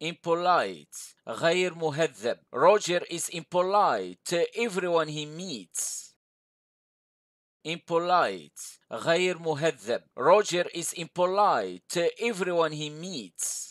impolite غير مهذب. Roger is impolite to everyone he meets. Impolite غير مهذب. Roger is impolite to everyone he meets.